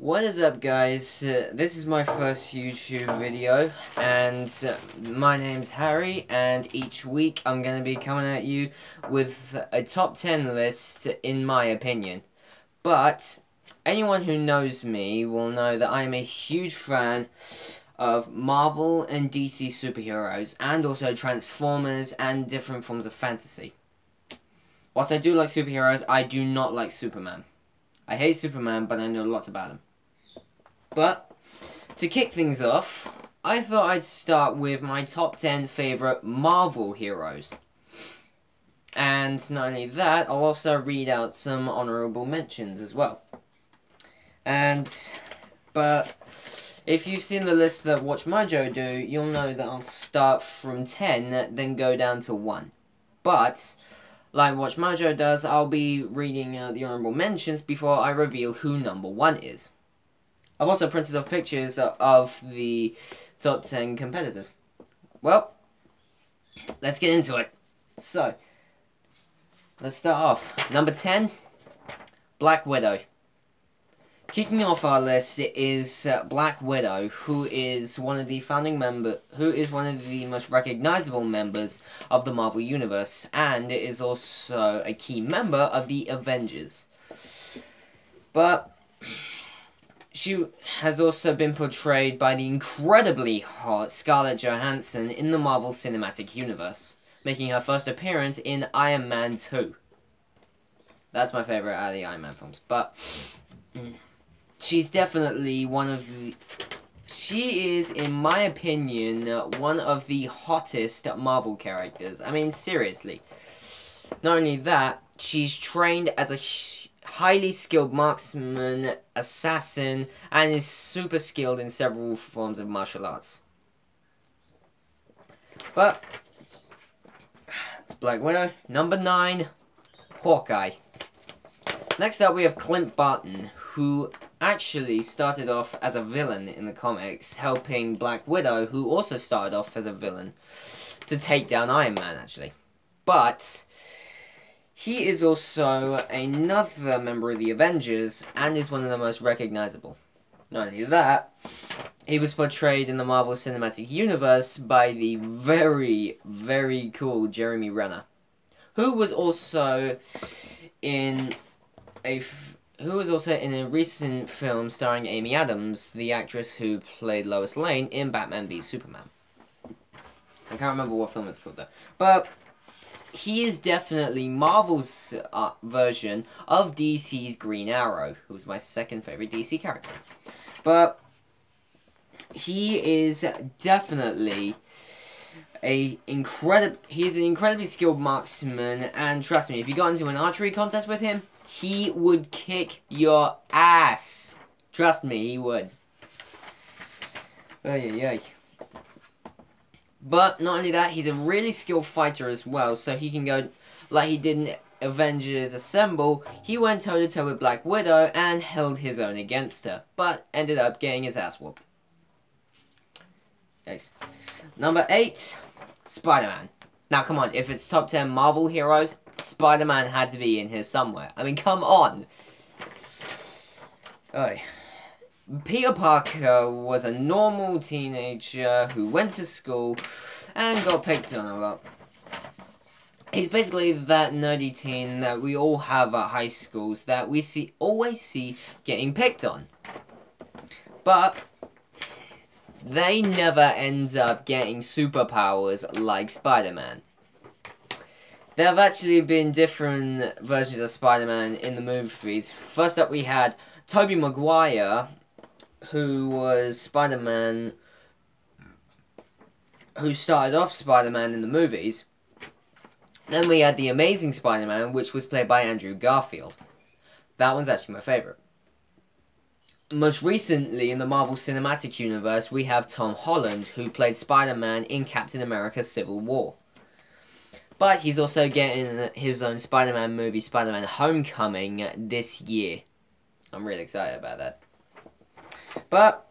What is up guys, uh, this is my first YouTube video, and uh, my name's Harry, and each week I'm going to be coming at you with a top 10 list in my opinion. But, anyone who knows me will know that I am a huge fan of Marvel and DC superheroes, and also Transformers and different forms of fantasy. Whilst I do like superheroes, I do not like Superman. I hate Superman, but I know lots about him. But, to kick things off, I thought I'd start with my top 10 favourite Marvel heroes. And not only that, I'll also read out some honourable mentions as well. And, but, if you've seen the list that Watch Mojo do, you'll know that I'll start from 10, then go down to 1. But, like Watch Mojo does, I'll be reading the honourable mentions before I reveal who number 1 is. I've also printed off pictures of the top 10 competitors. Well, let's get into it. So, let's start off. Number 10, Black Widow. Kicking off our list is uh, Black Widow, who is one of the founding member, who is one of the most recognizable members of the Marvel Universe, and is also a key member of the Avengers. But she has also been portrayed by the incredibly hot Scarlett Johansson in the Marvel Cinematic Universe, making her first appearance in Iron Man 2. That's my favorite out of the Iron Man films, but she's definitely one of the... She is, in my opinion, one of the hottest Marvel characters. I mean, seriously. Not only that, she's trained as a highly skilled marksman, assassin, and is super skilled in several forms of martial arts. But, it's Black Widow. Number 9, Hawkeye. Next up we have Clint Barton, who actually started off as a villain in the comics, helping Black Widow, who also started off as a villain, to take down Iron Man, actually. But, he is also another member of the Avengers and is one of the most recognizable. Not only that, he was portrayed in the Marvel Cinematic Universe by the very, very cool Jeremy Renner, who was also in a who was also in a recent film starring Amy Adams, the actress who played Lois Lane in Batman v Superman. I can't remember what film it's called though. But he is definitely Marvel's uh, version of DC's Green Arrow, who's my second favorite DC character. But he is definitely a incredible he's an incredibly skilled marksman and trust me if you got into an archery contest with him he would kick your ass. Trust me he would. Oh yeah yeah but not only that, he's a really skilled fighter as well, so he can go like he did in Avengers Assemble. He went toe to toe with Black Widow and held his own against her, but ended up getting his ass whooped. Yes. Number 8, Spider-Man. Now come on, if it's top 10 Marvel heroes, Spider-Man had to be in here somewhere. I mean, come on. Alright. Peter Parker was a normal teenager who went to school and got picked on a lot. He's basically that nerdy teen that we all have at high schools that we see always see getting picked on. But they never end up getting superpowers like Spider-Man. There have actually been different versions of Spider-Man in the movies. First up we had Tobey Maguire who was Spider-Man, who started off Spider-Man in the movies. Then we had The Amazing Spider-Man, which was played by Andrew Garfield. That one's actually my favourite. Most recently, in the Marvel Cinematic Universe, we have Tom Holland, who played Spider-Man in Captain America Civil War. But he's also getting his own Spider-Man movie, Spider-Man Homecoming, this year. I'm really excited about that. But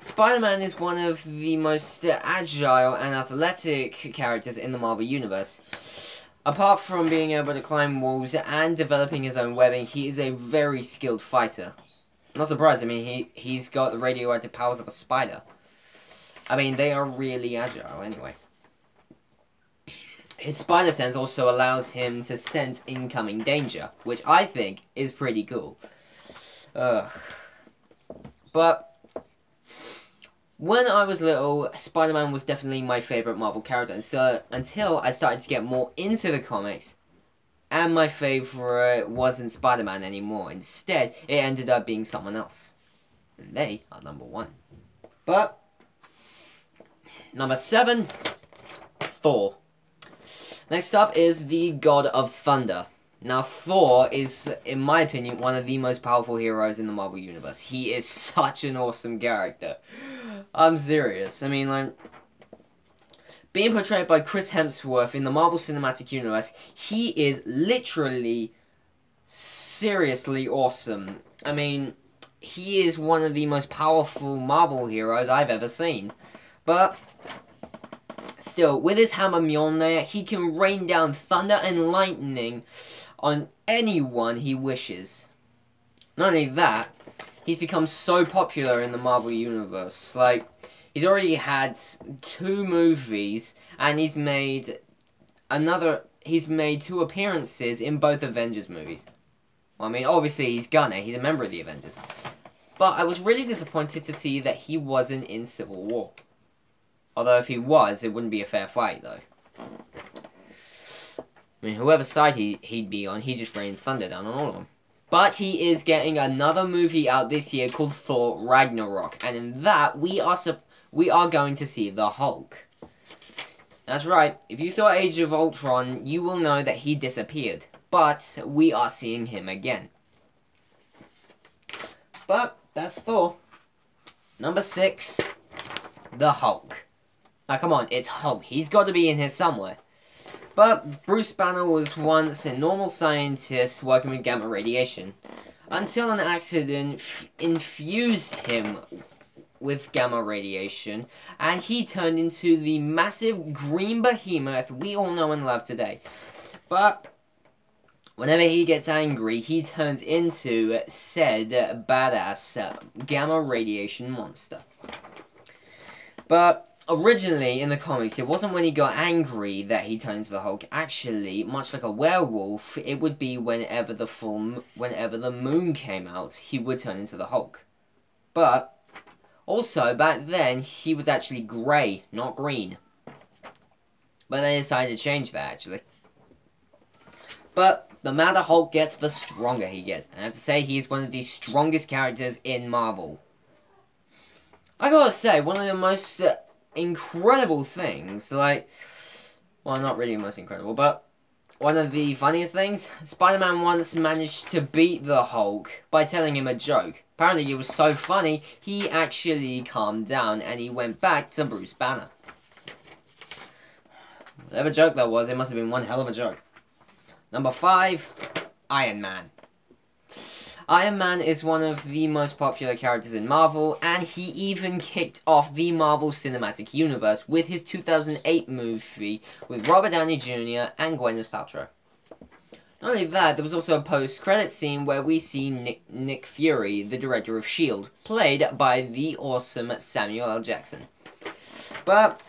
Spider-Man is one of the most agile and athletic characters in the Marvel Universe. Apart from being able to climb walls and developing his own webbing, he is a very skilled fighter. not surprised. I mean, he, he's got the radioactive powers of a spider. I mean, they are really agile anyway. His spider sense also allows him to sense incoming danger, which I think is pretty cool. Ugh. But when I was little, Spider-Man was definitely my favorite Marvel character. So until I started to get more into the comics, and my favorite wasn't Spider-Man anymore. Instead, it ended up being someone else. And they are number one. But number seven, Thor. Next up is the God of Thunder. Now, Thor is, in my opinion, one of the most powerful heroes in the Marvel Universe. He is such an awesome character. I'm serious. I mean, like, being portrayed by Chris Hemsworth in the Marvel Cinematic Universe, he is literally seriously awesome. I mean, he is one of the most powerful Marvel heroes I've ever seen. But still, with his hammer Mjolnir, he can rain down thunder and lightning on anyone he wishes. Not only that, he's become so popular in the Marvel Universe. Like, he's already had two movies, and he's made another, he's made two appearances in both Avengers movies. Well, I mean, obviously he's gonna, he's a member of the Avengers. But I was really disappointed to see that he wasn't in Civil War. Although if he was, it wouldn't be a fair fight, though. I mean, whoever side he, he'd be on, he just rained thunder down on all of them. But he is getting another movie out this year called Thor Ragnarok. And in that, we are we are going to see the Hulk. That's right, if you saw Age of Ultron, you will know that he disappeared. But we are seeing him again. But that's Thor. Number six, the Hulk. Now come on, it's Hulk. He's got to be in here somewhere. But Bruce Banner was once a normal scientist working with gamma radiation, until an accident infused him with gamma radiation, and he turned into the massive green behemoth we all know and love today. But whenever he gets angry, he turns into said badass gamma radiation monster. But originally in the comics, it wasn't when he got angry that he turned into the Hulk. Actually, much like a werewolf, it would be whenever the full, whenever the moon came out, he would turn into the Hulk. But also back then, he was actually grey, not green. But they decided to change that actually. But the madder Hulk gets, the stronger he gets. And I have to say, he is one of the strongest characters in Marvel. I gotta say, one of the most uh, incredible things. Like, well, not really most incredible, but one of the funniest things, Spider-Man once managed to beat the Hulk by telling him a joke. Apparently it was so funny, he actually calmed down and he went back to Bruce Banner. Whatever joke that was, it must have been one hell of a joke. Number 5, Iron Man. Iron Man is one of the most popular characters in Marvel, and he even kicked off the Marvel Cinematic Universe with his 2008 movie with Robert Downey Jr. and Gwyneth Paltrow. Not only that, there was also a post-credit scene where we see Nick, Nick Fury, the director of S.H.I.E.L.D., played by the awesome Samuel L. Jackson. But,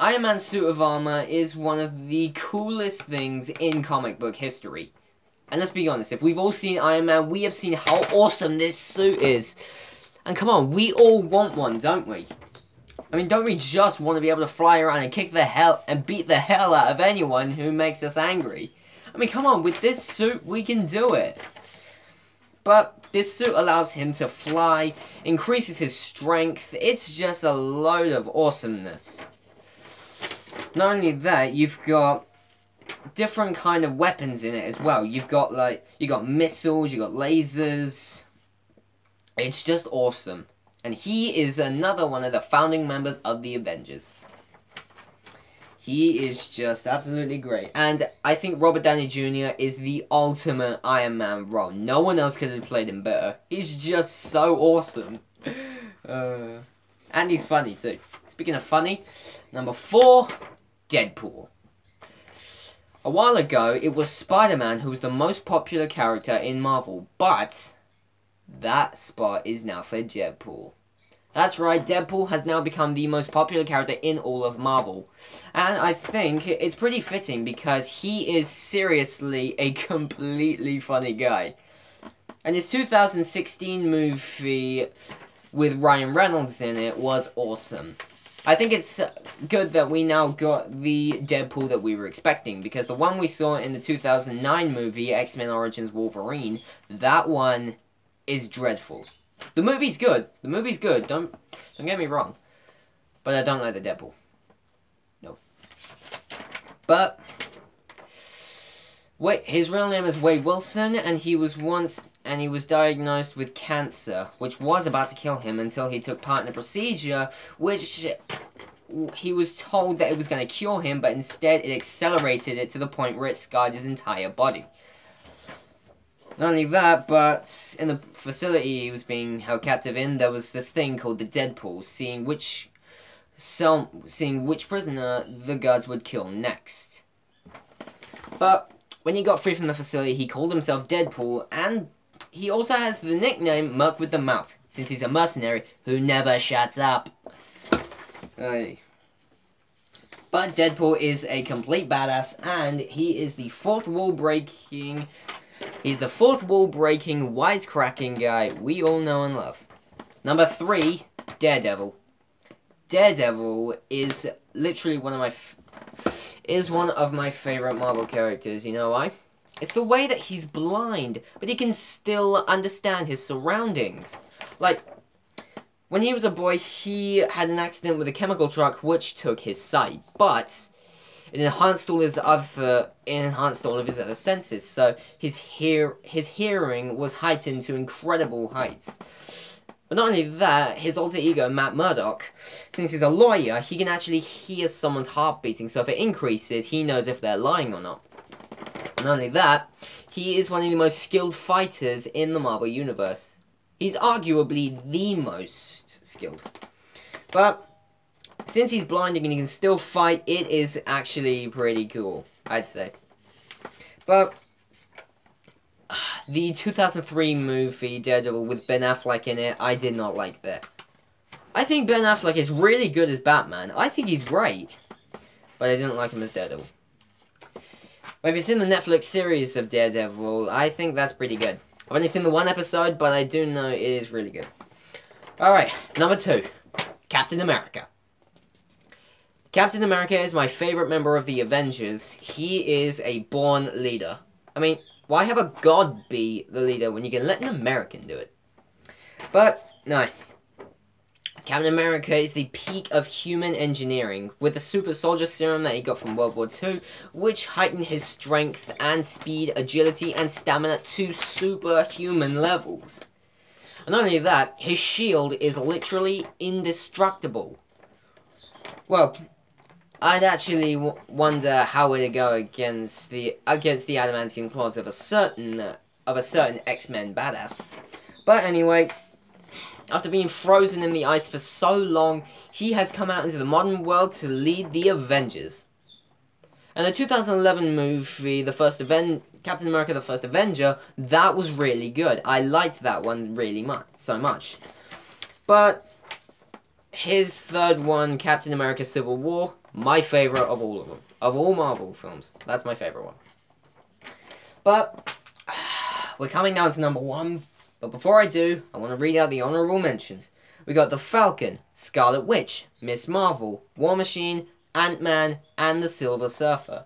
Iron Man's suit of armor is one of the coolest things in comic book history. And let's be honest, if we've all seen Iron Man, we have seen how awesome this suit is. And come on, we all want one, don't we? I mean, don't we just want to be able to fly around and kick the hell and beat the hell out of anyone who makes us angry? I mean, come on, with this suit, we can do it. But this suit allows him to fly, increases his strength. It's just a load of awesomeness. Not only that, you've got different kind of weapons in it as well. You've got like you got missiles, you got lasers. It's just awesome. And he is another one of the founding members of the Avengers. He is just absolutely great. And I think Robert Downey Jr. is the ultimate Iron Man role. No one else could have played him better. He's just so awesome. Uh, and he's funny too. Speaking of funny, number four, Deadpool. A while ago, it was Spider-Man who was the most popular character in Marvel, but that spot is now for Deadpool. That's right, Deadpool has now become the most popular character in all of Marvel. And I think it's pretty fitting because he is seriously a completely funny guy. And his 2016 movie with Ryan Reynolds in it was awesome. I think it's uh, good that we now got the Deadpool that we were expecting, because the one we saw in the 2009 movie, X-Men Origins Wolverine, that one is dreadful. The movie's good. The movie's good. Don't don't get me wrong. But I don't like the Deadpool. No. But wait, his real name is Wade Wilson, and he was once and he was diagnosed with cancer, which was about to kill him until he took part in a procedure, which he was told that it was going to cure him, but instead it accelerated it to the point where it scarred his entire body. Not only that, but in the facility he was being held captive in, there was this thing called the Deadpool, seeing which some seeing which prisoner the guards would kill next. But when he got free from the facility, he called himself Deadpool, and he also has the nickname Merc with the Mouth, since he's a mercenary who never shuts up. But Deadpool is a complete badass, and he is the fourth wall breaking He's the fourth wall breaking, wisecracking guy we all know and love. Number three, Daredevil. Daredevil is literally one of my is one of my favorite Marvel characters. You know why? It's the way that he's blind, but he can still understand his surroundings. Like, when he was a boy, he had an accident with a chemical truck which took his sight, but it enhanced all his other enhanced all of his other senses. So his hear his hearing was heightened to incredible heights. But not only that, his alter ego, Matt Murdock, since he's a lawyer, he can actually hear someone's heart beating, so if it increases, he knows if they're lying or not. Not only that, he is one of the most skilled fighters in the Marvel Universe. He's arguably the most skilled. But since he's blinding and he can still fight, it is actually pretty cool, I'd say. But the 2003 movie Daredevil with Ben Affleck in it, I did not like that. I think Ben Affleck is really good as Batman. I think he's great. But I didn't like him as Daredevil. But if you've seen the Netflix series of Daredevil, I think that's pretty good. I've only seen the one episode, but I do know it is really good. Alright, number two. Captain America. Captain America is my favorite member of the Avengers. He is a born leader. I mean, why have a god be the leader when you can let an American do it? But, no. Captain America is the peak of human engineering, with the super soldier serum that he got from World War II, which heightened his strength and speed, agility, and stamina to superhuman levels. And not only that, his shield is literally indestructible. Well, I'd actually wonder how it'd go against the against the adamantium claws of a certain of a certain X-Men badass. But anyway, after being frozen in the ice for so long, he has come out into the modern world to lead the Avengers. And the 2011 movie, the first Aven Captain America: The First Avenger, that was really good. I liked that one really much, so much. But his third one, Captain America: Civil War, my favorite of all of them. Of all Marvel films. That's my favorite one. But, we're coming down to number one. But before I do, I want to read out the honorable mentions. We got The Falcon, Scarlet Witch, Miss Marvel, War Machine, Ant-Man, and The Silver Surfer.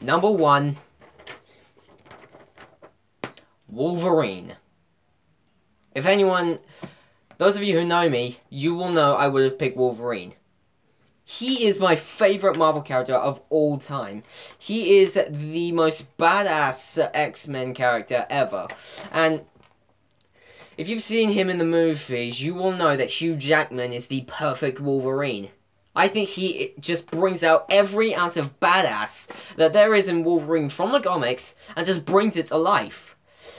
Number one, Wolverine. If anyone those of you who know me, you will know I would have picked Wolverine. He is my favorite Marvel character of all time. He is the most badass X-Men character ever. And if you've seen him in the movies, you will know that Hugh Jackman is the perfect Wolverine. I think he just brings out every ounce of badass that there is in Wolverine from the comics and just brings it to life.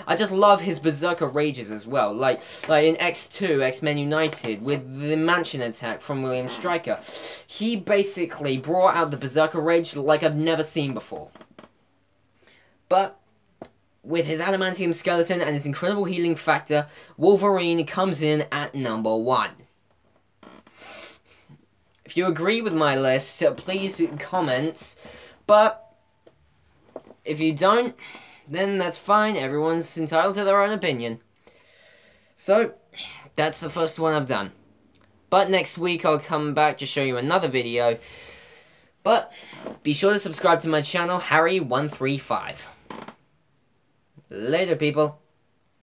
I just love his berserker rages as well. Like like in X2, X-Men United, with the mansion attack from William Stryker. He basically brought out the berserker rage like I've never seen before. But with his adamantium skeleton and his incredible healing factor, Wolverine comes in at number one. If you agree with my list, please comment. But if you don't, then that's fine. Everyone's entitled to their own opinion. So, that's the first one I've done. But next week I'll come back to show you another video. But be sure to subscribe to my channel, Harry135. Later, people.